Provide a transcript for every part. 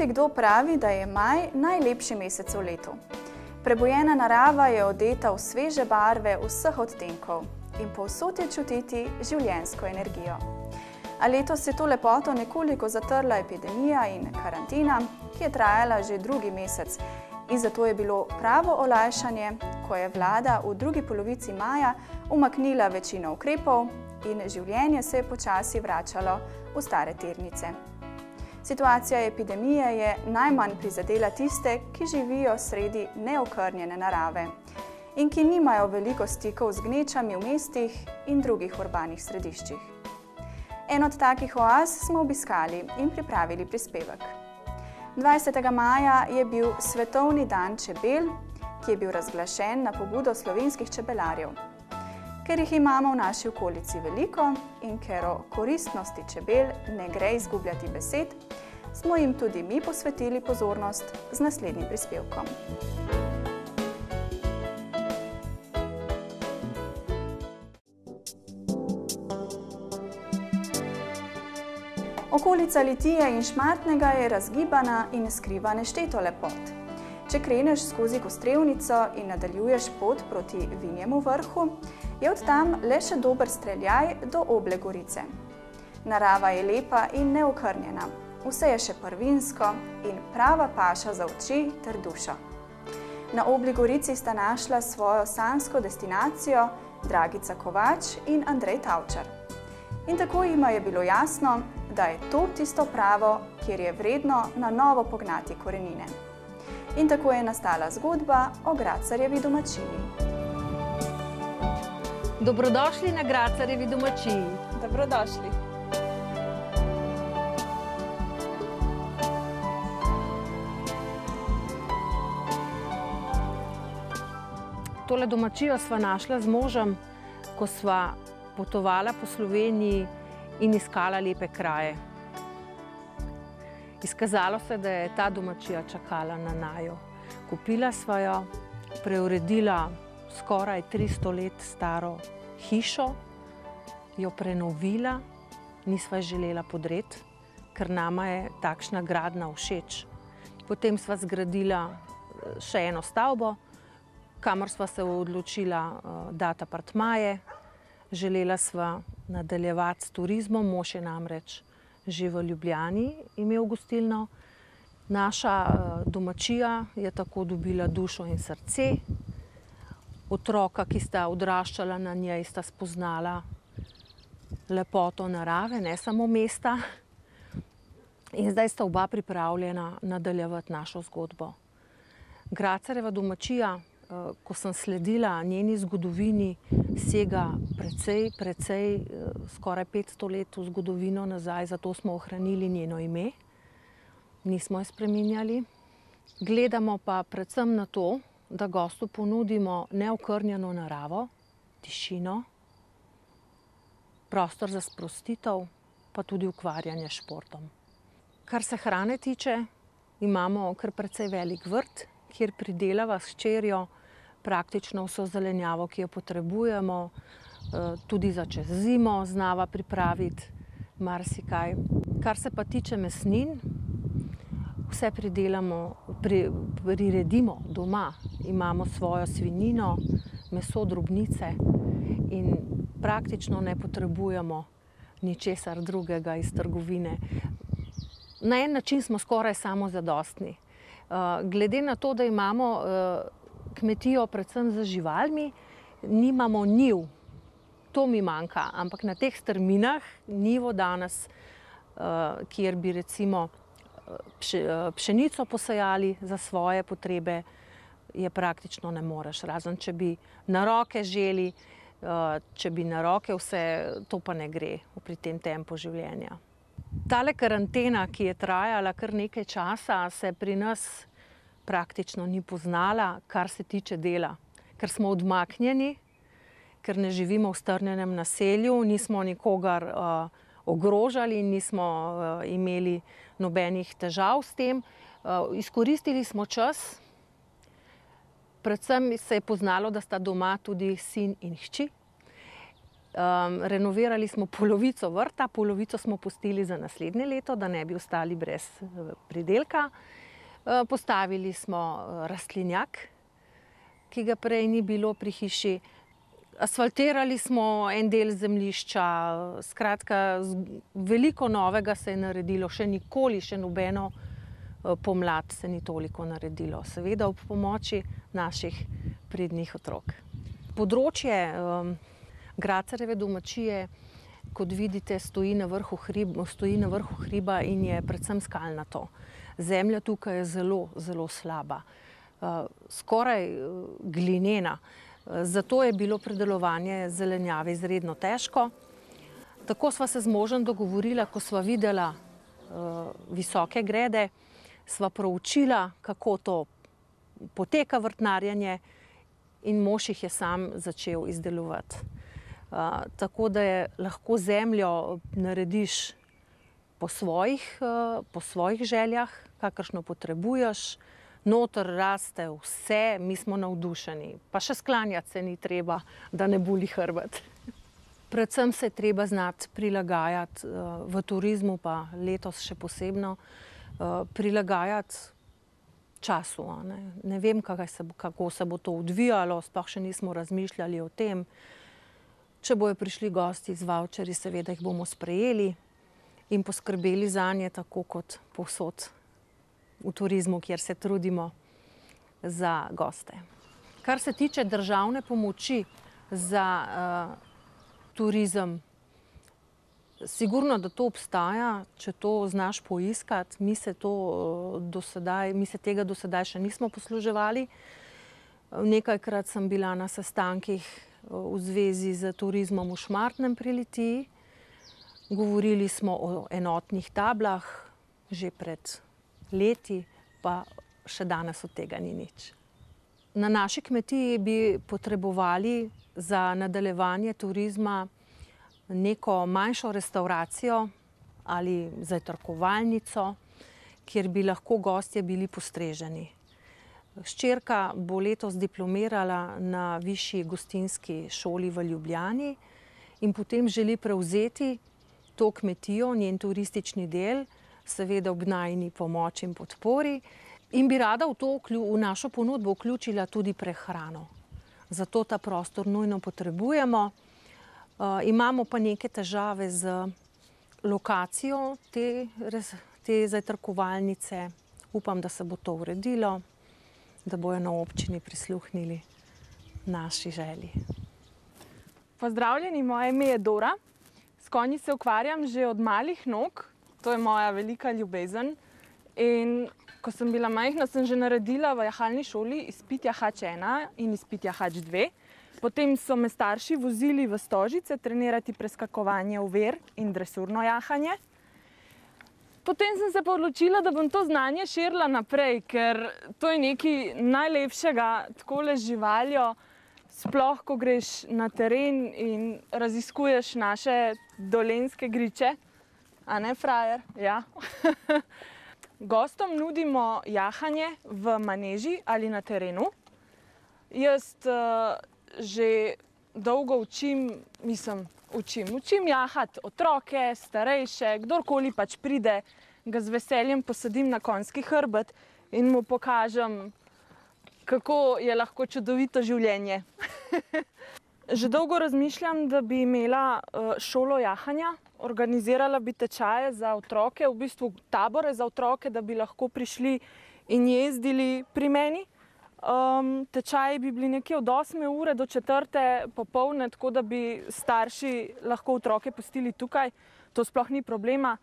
Marsikdo pravi, da je maj najlepši mesec v letu. Prebojena narava je odeta v sveže barve vseh odtenkov in povsod je čutiti življensko energijo. A letos je to lepoto nekoliko zatrla epidemija in karantina, ki je trajala že drugi mesec. In zato je bilo pravo olajšanje, ko je vlada v drugi polovici maja umaknila večino ukrepov in življenje se je počasi vračalo v stare tirnice. Situacija epidemije je najmanj prizadela tiste, ki živijo sredi neokrnjene narave in ki nimajo veliko stikov z gnečami v mestih in drugih urbanih središčih. En od takih oaz smo obiskali in pripravili prispevek. 20. maja je bil Svetovni dan čebel, ki je bil razglašen na pobudo slovenskih čebelarjev. Ker jih imamo v naši okolici veliko in ker o koristnosti čebel ne gre izgubljati besed, smo jim tudi mi posvetili pozornost z naslednjim prispevkom. Okolica Litije in Šmartnega je razgibana in skriva nešteto lepot. Če kreneš skozi Kostrevnico in nadaljuješ pot proti Vinjemu vrhu, je od tam le še dober streljaj do Oble Gorice. Narava je lepa in neokrnjena, vse je še prvinsko in prava paša za oči ter dušo. Na Obli Gorici sta našla svojo sansko destinacijo Dragica Kovač in Andrej Tavčar. In tako jima je bilo jasno, da je to tisto pravo, kjer je vredno na novo pognati korenine. In tako je nastala zgodba o Gracarjevi domačiji. Dobrodošli na Gracarjevi domačiji. Dobrodošli. Tole domačijo sva našla z možem, ko sva potovala po Sloveniji in iskala lepe kraje. Izkazalo se, da je ta domačija čakala na najo. Kupila sva jo, preuredila skoraj 300 let staro hišo, jo prenovila, nisva želela podreti, ker nama je takšna gradna všeč. Potem sva zgradila eh, še eno stavbo, kamor sva se odločila eh, dati apartmaje. Želela sva nadaljevati s turizmom, mož je namreč že v Ljubljani imel gostilno. Naša eh, domačija je tako dobila dušo in srce. Otroka, ki sta odraščala na njej, sta spoznala lepoto narave, ne samo mesta. In zdaj sta oba pripravljena nadaljevati našo zgodbo. Gracareva domačija, eh, ko sem sledila njeni zgodovini, sega precej, precej, eh, skoraj 500 let v zgodovino nazaj, zato smo ohranili njeno ime, nismo jo spreminjali. Gledamo pa predvsem na to, da gostu ponudimo neokrnjeno naravo, tišino, prostor za sprostitev, pa tudi ukvarjanje s športom. Kar se hrane tiče, imamo kar precej velik vrt, kjer pridelava s čerjo praktično vso zelenjavo, ki jo potrebujemo, eh, tudi za čez zimo znava pripraviti marsikaj. Kar se pa tiče mesnin, vse pridelamo, pri, priredimo doma. Imamo svojo svinino, meso, drobnice in praktično ne potrebujemo ničesar drugega iz trgovine. Na en način smo skoraj samozadostni. Uh, glede na to, da imamo uh, kmetijo, predvsem za živalmi, nimamo niv. To mi manjka, ampak na teh strminah nivo danes, uh, kjer bi recimo eh, pše, pšenico posajali za svoje potrebe, je praktično ne moreš. Razen, če bi na roke želi, uh, če bi na roke vse, to pa ne gre pri tem tempu življenja. Tale karantena, ki je trajala kar nekaj časa, se pri nas praktično ni poznala, kar se tiče dela, ker smo odmaknjeni, ker ne živimo v strnjenem naselju, nismo nikogar uh, ogrožali, nismo uh, imeli nobenih težav s tem. Uh, izkoristili smo čas, predvsem se je poznalo, da sta doma tudi sin in hči. Um, renovirali smo polovico vrta, polovico smo pustili za naslednje leto, da ne bi ostali brez uh, pridelka. Uh, postavili smo uh, rastlinjak, ki ga prej ni bilo pri hiši. Asfaltirali smo en del zemljišča, skratka, veliko novega se je naredilo, še nikoli, še nobeno pomlad se ni toliko naredilo, seveda ob pomoči naših pridnih otrok. Področje um, Gracareve domačije, kot vidite, stoji na, hrib, stoji na vrhu hriba in je predvsem skalnato. Zemlja tukaj je zelo, zelo slaba, uh, skoraj uh, glinena. Uh, zato je bilo predelovanje zelenjave izredno težko. Tako sva se z možem dogovorila, ko sva videla uh, visoke grede, sva proučila, kako to poteka vrtnarjanje in mož jih je sam začel izdelovati tako da je lahko zemljo narediš po svojih, uh, po svojih željah, kakršno potrebuješ. Notor raste vse, mi smo navdušeni, pa še sklanjati se ni treba, da ne boli hrbet. Predvsem se je treba znati prilagajati uh, v turizmu, pa letos še posebno, uh, prilagajati času. Ne? ne vem, se bo, kako se bo to odvijalo, sploh še nismo razmišljali o tem. Če bojo prišli gosti z voucheri, seveda jih bomo sprejeli in poskrbeli za nje, tako kot povsod v turizmu, kjer se trudimo za goste. Kar se tiče državne pomoči za uh, turizem, sigurno, da to obstaja, če to znaš poiskati. Mi se, to, uh, dosedaj, mi se tega do sedaj še nismo posluževali. Nekajkrat sem bila na sestankih v zvezi z turizmom v Šmartnem pri Litiji. Govorili smo o enotnih tablah, že pred leti, pa še danes od tega ni nič. Na naši kmetiji bi potrebovali za nadaljevanje turizma neko manjšo restauracijo ali zajtrkovalnico, kjer bi lahko gostje bili postreženi. Ščerka bo letos diplomirala na višji gostinski šoli v Ljubljani in potem želi prevzeti to kmetijo, njen turistični del, seveda ob najni pomoči in podpori, in bi rada v, to, v našo ponudbo vključila tudi prehrano. Zato ta prostor nujno potrebujemo. Uh, imamo pa neke težave z lokacijo te, te zajtrkovalnice. Upam, da se bo to uredilo da bojo na občini prisluhnili naši želji. Pozdravljeni, moje ime je Dora. S konji se ukvarjam že od malih nog, to je moja velika ljubezen. In ko sem bila majhna, sem že naredila v jahalni šoli izpit jahač 1 in izpit jahač 2. Potem so me starši vozili v stožice trenirati preskakovanje v ver in dresurno jahanje. Potem sem se pa odločila, da bom to znanje širila naprej, ker to je nekaj najlepšega, tako le živaljo. Sploh, ko greš na teren in raziskuješ naše dolenske griče, a ne frajer. Ja. Gostom nudimo jahanje v maneži ali na terenu. Jaz uh, že dolgo učim, mislim, učim. Učim jahati otroke, starejše, kdorkoli pač pride, ga z veseljem posadim na konjski hrbet in mu pokažem, kako je lahko čudovito življenje. Že dolgo razmišljam, da bi imela eh, šolo jahanja, organizirala bi tečaje za otroke, v bistvu tabore za otroke, da bi lahko prišli in jezdili pri meni. Um, tečaji bi bili nekje od 8 ure do 4 popovdne, tako da bi starši lahko otroke pustili tukaj. To sploh ni problema.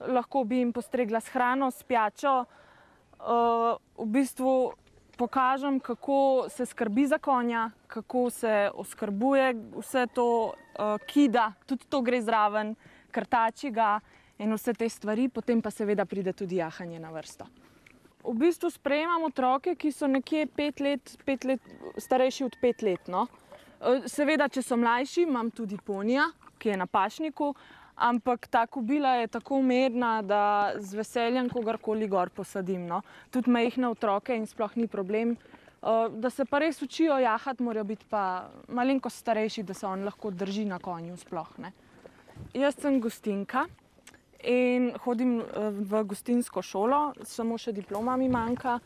Lahko bi jim postregla s hrano, s pijačo. Uh, v bistvu pokažem, kako se skrbi za konja, kako se oskrbuje vse to, uh, kida, tudi to gre zraven, krtači ga in vse te stvari, potem pa seveda pride tudi jahanje na vrsto. V bistvu sprejemam otroke, ki so nekje pet let, pet let starejši od pet let. No. E, seveda, če so mlajši, imam tudi ponija, ki je na pašniku, ampak ta kubila je tako umerna, da z veseljem kogarkoli gor posadim. No. Tudi majhne otroke in sploh ni problem. Da se pa res učijo jahati, morajo biti pa malenkost starejši, da se on lahko drži na konju sploh. Ne. Jaz sem gostinka in hodim v gostinsko šolo, samo še diploma mi manjka.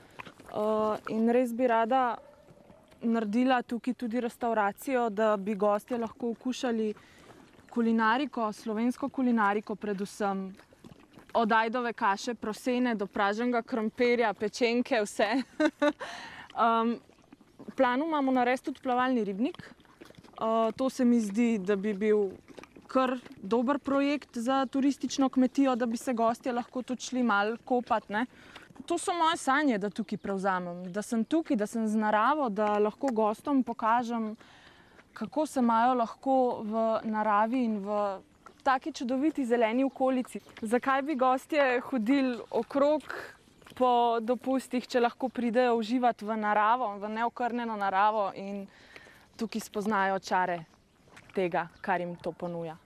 In res bi rada naredila tukaj tudi restauracijo, da bi gostje lahko okušali kulinariko, slovensko kulinariko predvsem, od ajdove kaše, prosene do praženega krompirja, pečenke, vse. um, planu imamo narediti tudi plavalni ribnik. Uh, to se mi zdi, da bi bil kar dober projekt za turistično kmetijo, da bi se gostje lahko tudi šli malo kopati. Ne? To so moje sanje, da tukaj prevzamem, da sem tukaj, da sem z naravo, da lahko gostom pokažem, kako se imajo lahko v naravi in v taki čudoviti zeleni okolici. Zakaj bi gostje hodili okrog po dopustih, če lahko pridejo uživati v naravo, v neokrnjeno naravo in tukaj spoznajo čare tega, kar jim to ponuja.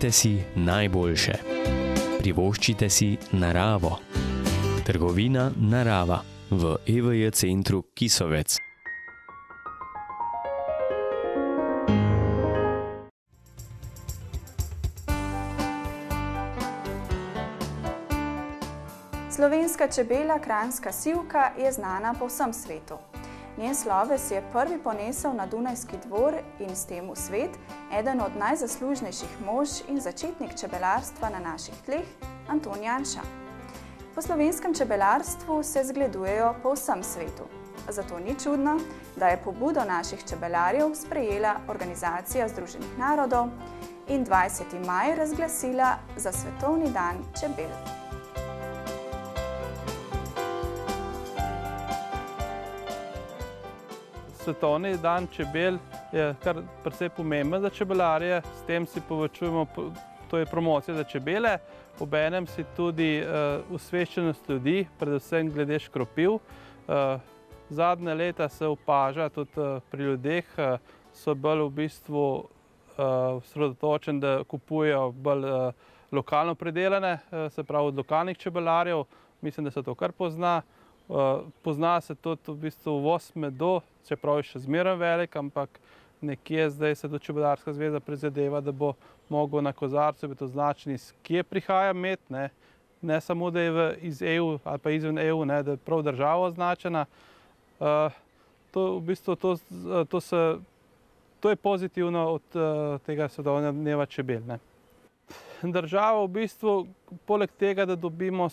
Privoščite si najboljše. Privoščite si naravo. Trgovina Narava v EVJ centru Kisovec. Slovenska čebela, kranjska sivka, je znana po vsem svetu. Njen sloves je prvi ponesel na Dunajski dvor in s tem v svet eden od najzaslužnejših mož in začetnik čebelarstva na naših tleh, Anton Janša. Po slovenskem čebelarstvu se zgledujejo po vsem svetu. Zato ni čudno, da je pobudo naših čebelarjev sprejela Organizacija Združenih narodov in 20. maj razglasila za Svetovni dan čebel. Svetovni dan čebel je kar precej pomemben za čebelarje, s tem si povečujemo, to je promocija za čebele, obenem si tudi osveščenost ljudi, predvsem glede škropiv. Zadnje leta se opaža tudi pri ljudeh, so bolj v bistvu osredotočeni, da kupujejo bolj lokalno pridelane, se pravi od lokalnih čebelarjev. Mislim, da se to kar pozna. Pozna se tudi v bistvu uvoz medu, čeprav je še zmeraj velik, ampak nekje zdaj se tudi Čebelarska zveza prizadeva, da bo mogel na kozarcu biti označen, iz kje prihaja med, ne. Ne samo, da je iz EU ali pa izven EU, ne, da je prav država označena. To v bistvu, to, to se, to je pozitivno od tega svetovnega dneva čebel, ne. Država v bistvu poleg tega, da dobimo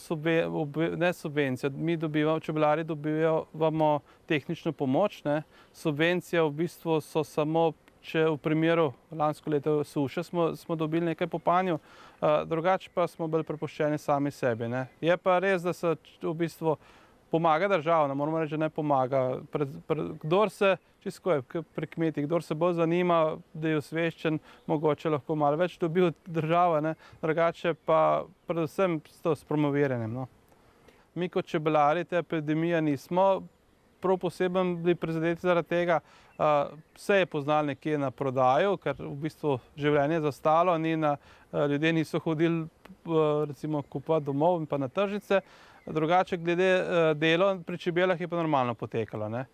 ne subvencijo, mi dobivamo, čebelarji dobivamo tehnično pomoč, ne. Subvencije v bistvu so samo, če v primeru lansko leto suše smo, smo dobili nekaj po panju, drugače pa smo bolj prepuščeni sami sebi, ne. Je pa res, da se v bistvu pomaga država, ne moremo reči, da ne pomaga. Kdor se, tako je, pri kmetih, kdor se bolj zanima, da je osveščen, mogoče lahko malo več dobi od države, ne, drugače pa predvsem s to, promoviranjem, no. Mi kot čebelarji te epidemije nismo prav posebno bili prizadeti zaradi tega. Se je poznalo nekje na prodaju, ker v bistvu življenje je zastalo, ni na, ljudje niso hodili recimo kupovat domov in pa na tržnice. Drugače glede dela pri čebelah je pa normalno potekalo, ne.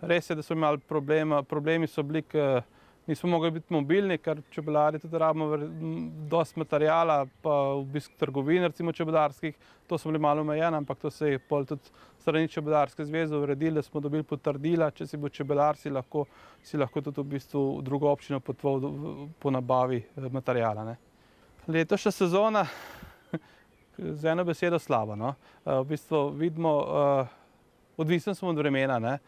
Res je, da smo imeli problema, problemi so bili, ke nismo mogli biti mobilni, ker čebelarji tudi rabimo dosti materiala pa obisk trgovin recimo čebelarskih. To smo bili malo omejeni, ampak to se je pol tudi strani Čebelarske zveze uredilo, da smo dobili potrdila, če si bil čebelar, si lahko, si lahko tudi v bistvu v drugo občino potoval po nabavi materiala, ne. Letošnja sezona z eno besedo slaba, no. V bistvu vidimo, odvisni smo od vremena, ne.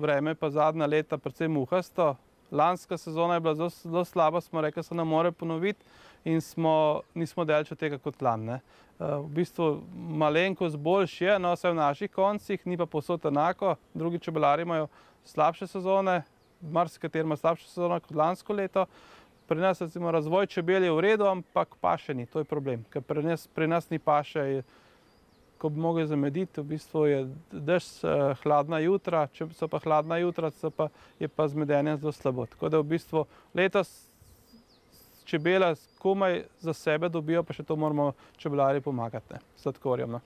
vreme je pa zadnja leta precej muhasto, Lanska sezona je bila zelo, zelo slaba, smo rekli, da se ne more ponoviti in smo, nismo delali tega kot lani. Uh, v bistvu malenkost boljši je, no vse v naših koncih, ni pa posod enako. Drugi čebelari imajo slabše sezone, marsikateri ima slabše sezone kot lansko leto. Pri nas recimo razvoj čebel je v redu, ampak paše ni, to je problem. Ker pri nas, pri nas ni paše, je, ko bi mogli zamediti, v bistvu je dež uh, hladna jutra, če so pa hladna jutra, pa, je pa zmedenje zelo slabo. Tako da v bistvu letos čebela komaj za sebe dobijo, pa še to moramo čebelari pomagati, sladkorjem. No.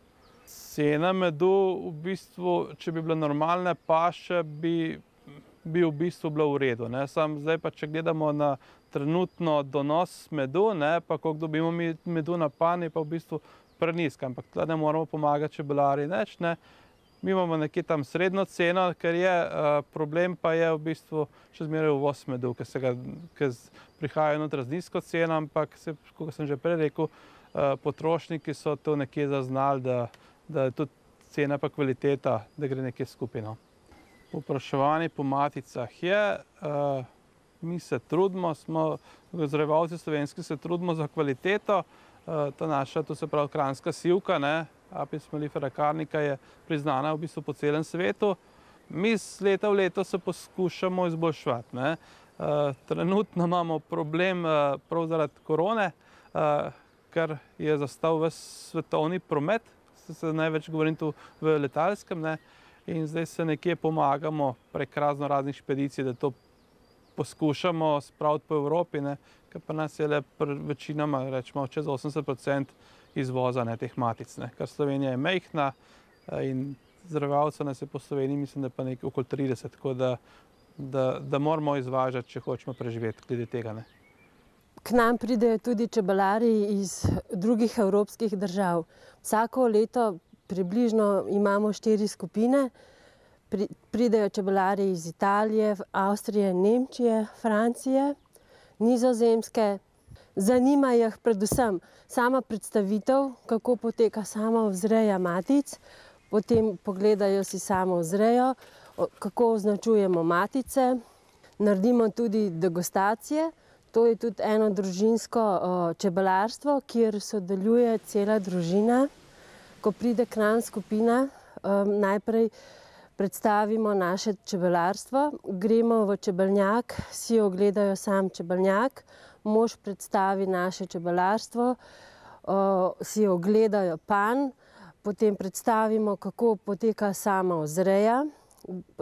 Cena medu, v bistvu, če bi bile normalne paše, bi, bi v bistvu bila v redu. Sam zdaj pa, če gledamo na trenutno donos medu, ne, pa koliko dobimo mi medu na pani, pa v bistvu preniska, ampak tle ne moramo pomagati čebelari neč, ne. Mi imamo nekje tam srednjo ceno, ker je uh, problem pa je v bistvu še zmeraj uvoz medu, ker ga, ker prihajajo noter z nizko ceno, ampak se, kot sem že prej rekel, uh, potrošniki so to nekje zaznali, da, da je tudi cena pa kvaliteta, da gre nekje skupaj. Vpraševanje po maticah je, uh, mi se trudimo, smo zrevalci slovenski, se trudimo za kvaliteto. Uh, ta naša, to se pravi, kranska sivka, ne, Apis mellifera karnika je priznana v bistvu po celem svetu. Mi z leta v leto se poskušamo izboljševati. Ne. Uh, trenutno imamo problem prav zaradi korone, ker je zastal ves svetovni promet, se, največ govorim tu v letalskem, ne. In zdaj se nekje pomagamo prek razno raznih špedicij, da to poskušamo spraviti po Evropi, ne, ker pa nas je le večinoma, rečemo, čez 80% izvoza ne, teh matic, ne, ker Slovenija je mehna eh, in zdravalcev nas je po Sloveniji, mislim, da pa nekaj okoli 30, tako da, da, da moramo izvažati, če hočemo preživeti glede tega. Ne. K nam pridejo tudi čebelari iz drugih evropskih držav. Vsako leto približno imamo štiri skupine, pridejo čebelari iz Italije, Avstrije, Nemčije, Francije, Nizozemske. Zanima jih predvsem sama predstavitev, kako poteka sama vzreja matic, potem pogledajo si samo vzrejo, kako označujemo matice, naredimo tudi degustacije. To je tudi eno družinsko čebelarstvo, kjer sodeluje cela družina. Ko pride k nam skupina, najprej predstavimo naše čebelarstvo, gremo v čebelnjak, si ogledajo sam čebelnjak, mož predstavi naše čebelarstvo, si ogledajo pan, potem predstavimo, kako poteka sama ozreja,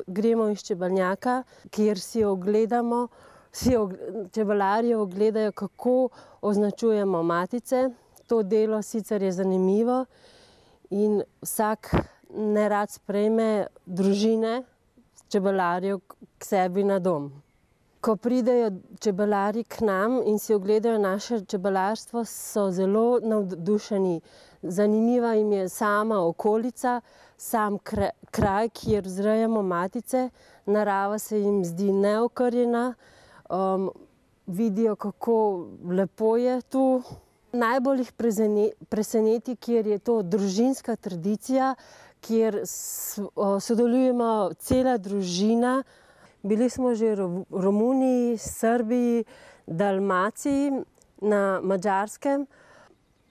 gremo iz čebelnjaka, kjer si ogledamo, si čebelarji ogledajo, kako označujemo matice. To delo sicer je zanimivo in vsak nerad sprejme družine čebelarjev k sebi na dom. Ko pridejo čebelari k nam in si ogledajo naše čebelarstvo, so zelo navdušeni. Zanimiva jim je sama okolica, sam kraj, kjer vzrejamo matice. Narava se jim zdi neokrnjena, um, vidijo, kako lepo je tu. Najbolj jih preseneti, ker je to družinska tradicija, kjer sodelujemo cela družina. Bili smo že v Romuniji, Srbiji, Dalmaciji, na Madžarskem.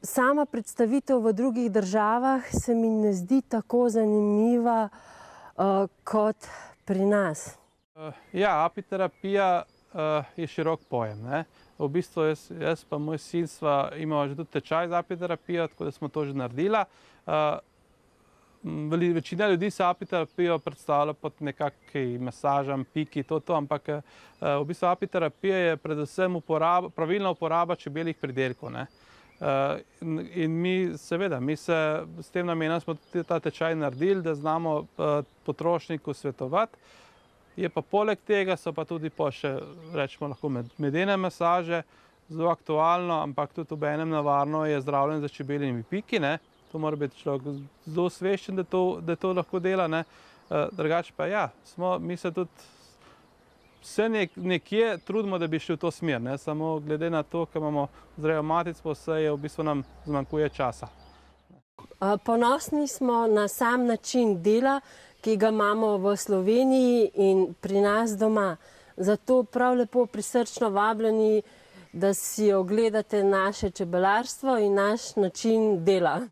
Sama predstavitev v drugih državah se mi ne zdi tako zanimiva uh, kot pri nas. Ja, apiterapija uh, je širok pojem. Ne? V bistvu jaz, jaz pa moj sin sva imela že tudi tečaj za apiterapijo, tako da smo to že naredila. Uh, Večina ljudi se apiterapijo predstavlja pod nekakšnim masažem, piki, to, to, ampak eh, v bistvu apiterapija je predvsem uporaba, pravilna uporaba čebeljih pridelkov. Ne. Eh, in mi, seveda, mi se s tem namenom smo tudi ta tečaj naredili, da znamo eh, potrošniku svetovati. Je pa poleg tega so pa tudi po še, rečemo lahko, medene masaže, zelo aktualno, ampak tudi v enem navarno je zdravljenje za čebeljimi piki. Ne. To mora biti človek zelo osveščen, da, da to lahko dela. Ne. Uh, drugače pa ja, smo, mi se tudi vse nek, nekje trudimo, da bi šli v to smer. Ne. Samo glede na to, ker imamo zrejo matic, pa vse je v bistvu nam zmanjkuje časa. Ponosni smo na sam način dela, ki ga imamo v Sloveniji in pri nas doma. Zato prav lepo prisrčno vabljeni, da si ogledate naše čebelarstvo in naš način dela.